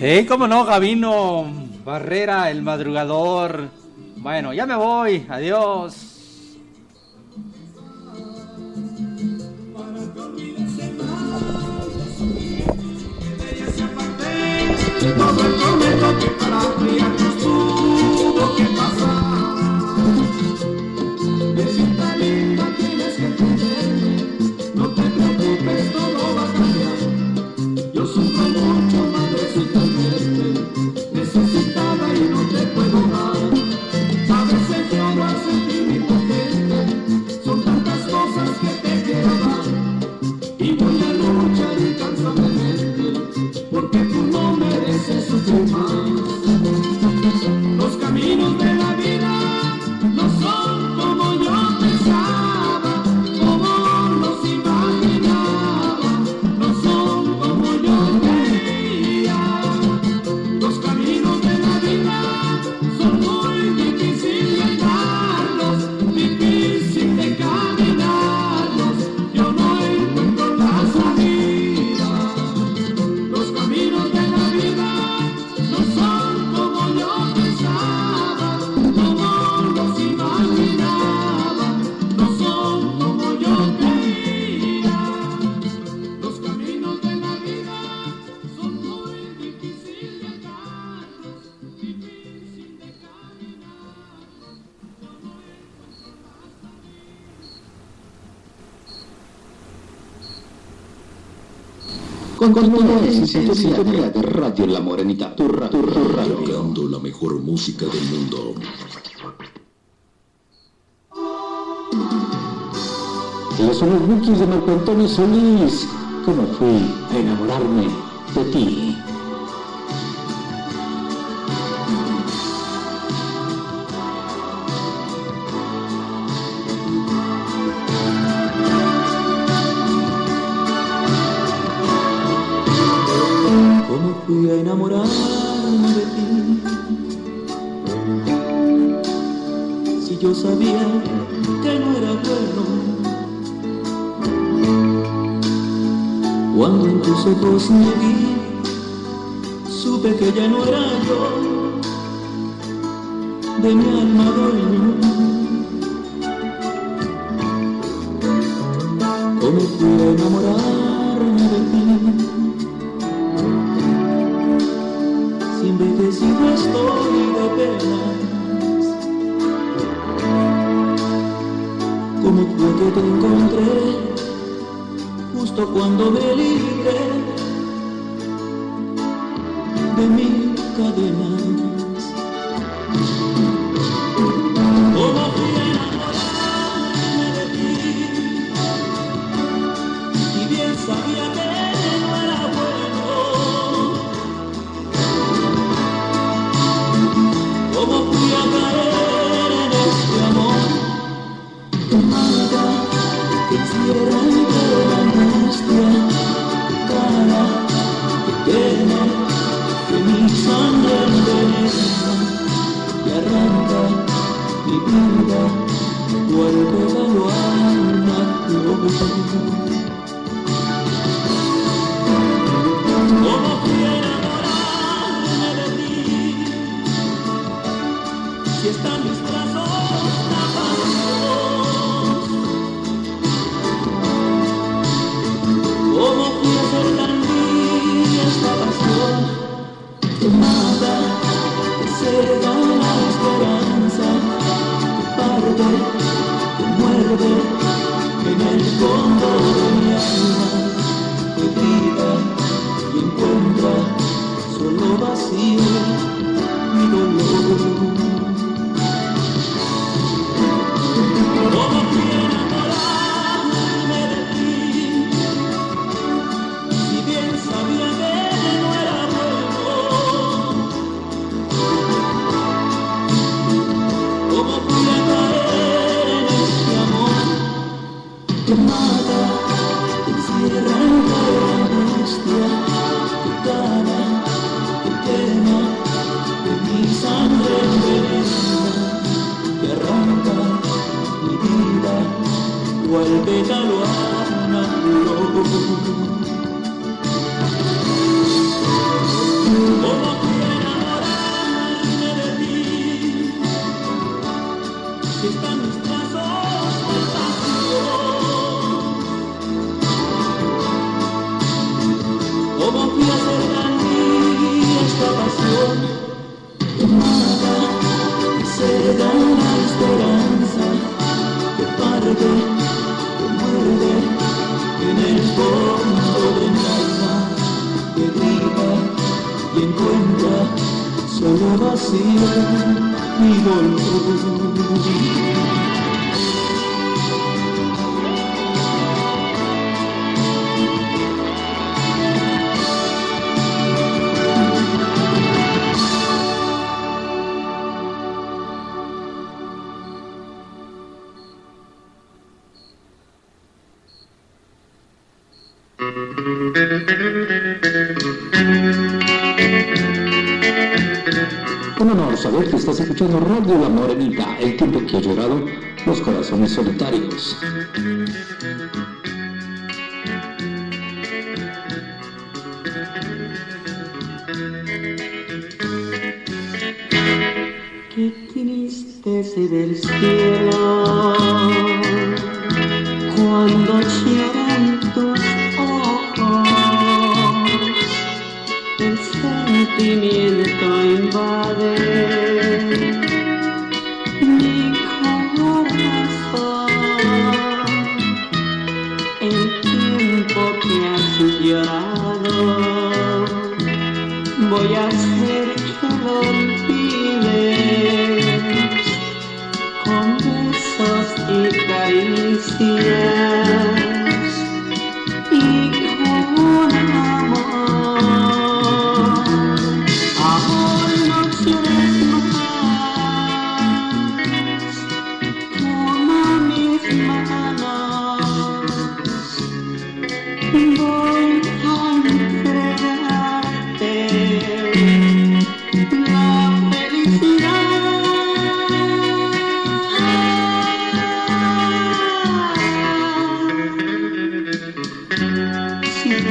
Eh, cómo no, Gabino Barrera, el madrugador. Bueno, ya me voy. Adiós. Continúa en sintonía de Radio La Morenita, tu, ra- tu radio. Tocando la mejor música del mundo. Ellos son los Bookies de Marco Antonio Solís. ¿Cómo fui a enamorarme de ti? ¿Cómo fui a enamorarme de ti? Si yo sabía que no era bueno. Cuando en tus ojos me vi, supe que ya no era yo de mi alma dueño. ¿Cómo fui a enamorarme te encontré justo cuando me libré de mis cadenas? ¿Cómo fui enamorarme de ti? Y bien sabía que muerde Están nuestras ojos con pasión. Oh, mafia cercana a esta pasión, que mata se da la esperanza, que parte, que muerde, en el fondo de mi alma, que diga y encuentra solo vacío. みのる Un honor saber que estás escuchando Radio La Morenita, el tiempo que ha llorado los corazones solitarios. Qué triste se ve el cielo.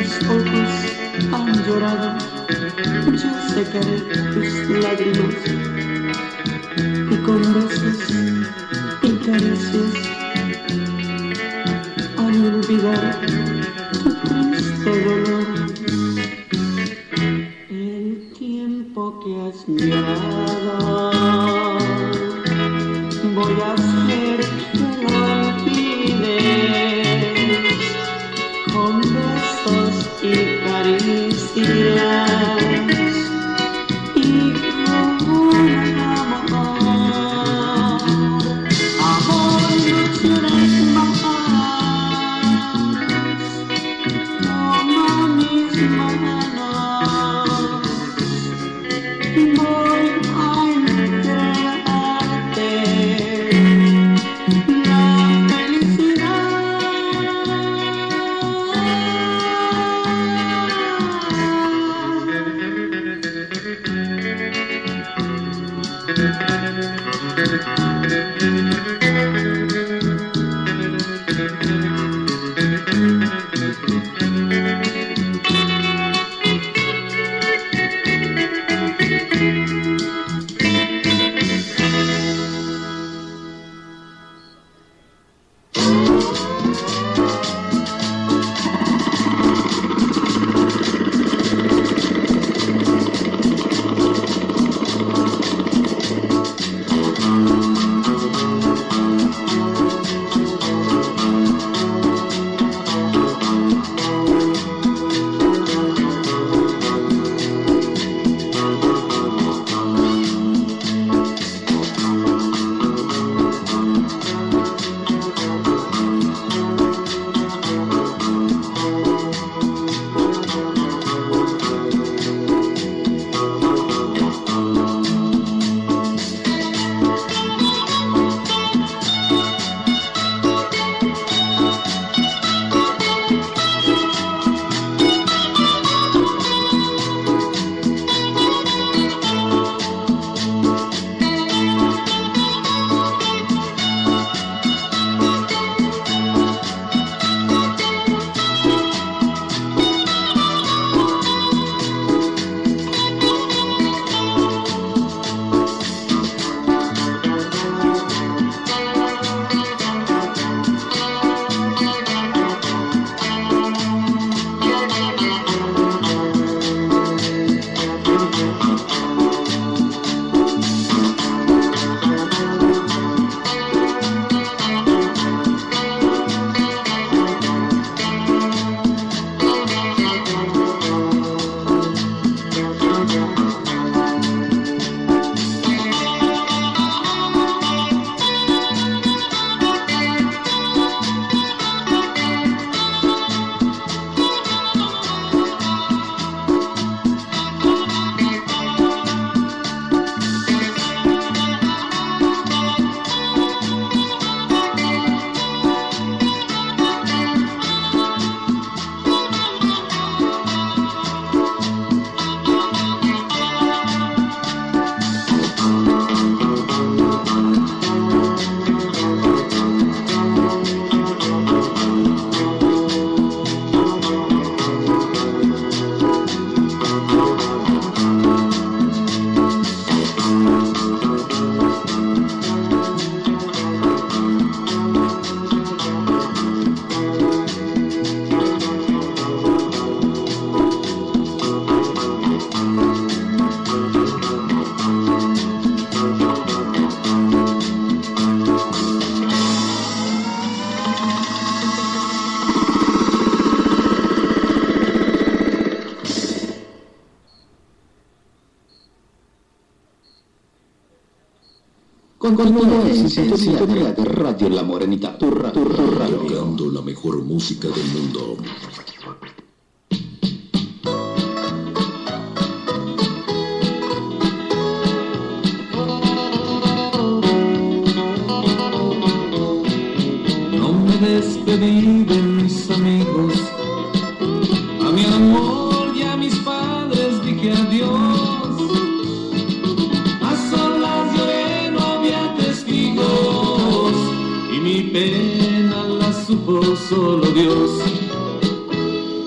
tus ojos han llorado, yo secaré tus lágrimas. Y con besos Con todo es sintonía de Radio La Morenita, tu, ra- tu ra- radio. Tocando la mejor música del mundo. No me despedí de mis amigos, solo Dios.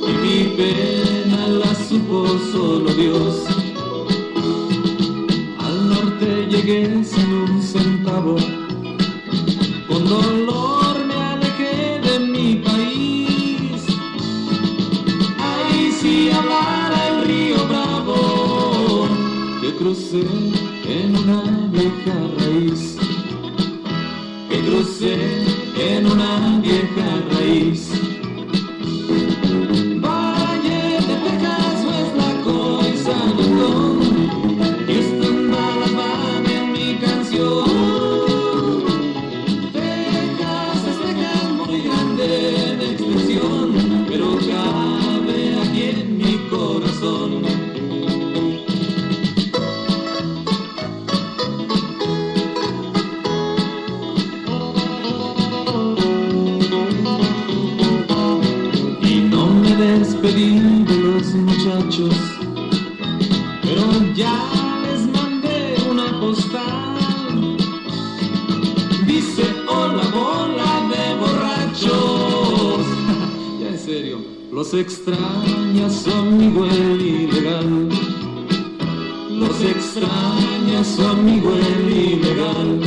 Y mi pena la supo solo Dios. Al norte llegué sin un centavo con dolor me alejé de mi país. Ahí sí hablara el río Bravo, que crucé en una vieja raíz. Que crucé en una vieja raíz. Los extraña su amigo el ilegal. Los extraña su amigo el ilegal.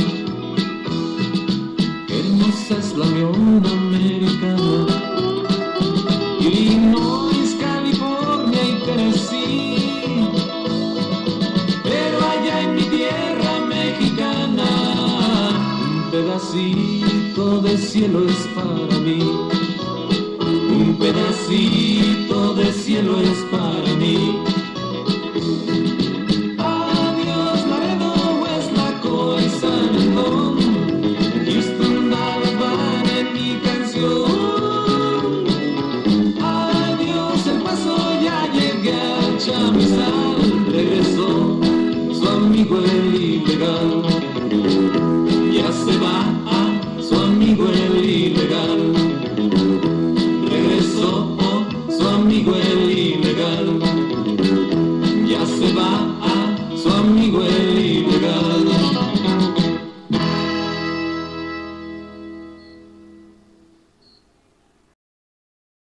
Hermosa es la Unión Americana. Illinois, California Un pedacito de cielo es para mí. Un pedacito de cielo es para mí. Adiós, Laredo, la cosa no. Esto andaba en mi canción. Adiós, el paso ya llegué a Chamizal.